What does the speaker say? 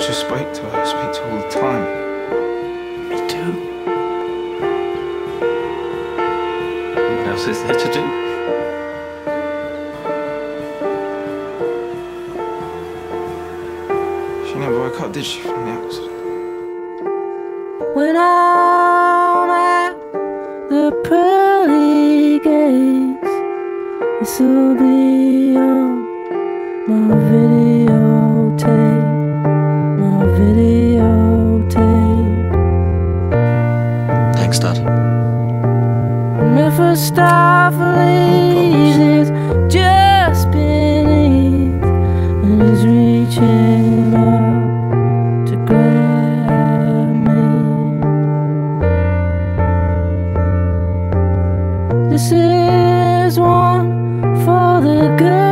just spoke to her. I speak to her all the time. Me too. What else is there to do? She never woke up, did she, from the accident? When I'm at the pearly gates, this will be on my videotape, Blackstad. Never stop believing, just beneath, and is reaching up to grab me. This is one for the good.